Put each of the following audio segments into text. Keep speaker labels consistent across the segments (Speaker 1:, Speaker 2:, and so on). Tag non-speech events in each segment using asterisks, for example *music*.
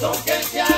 Speaker 1: Don't get down.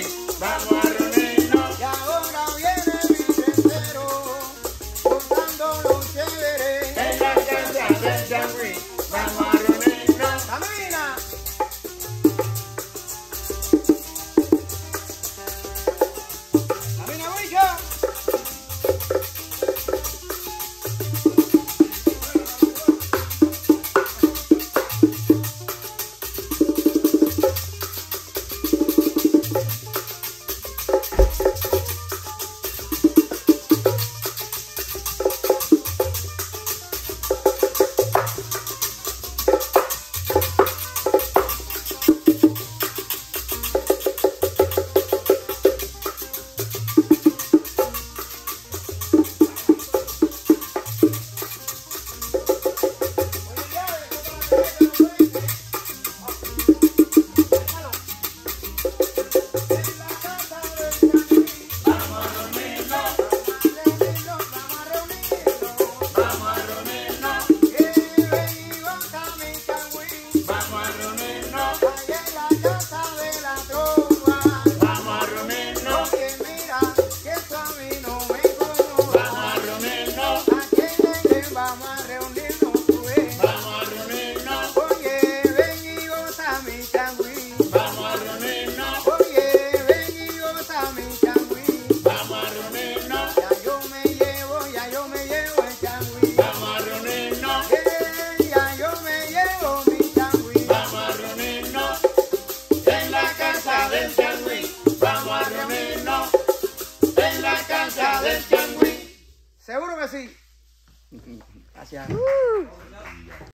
Speaker 2: Sí. *laughs* Gracias.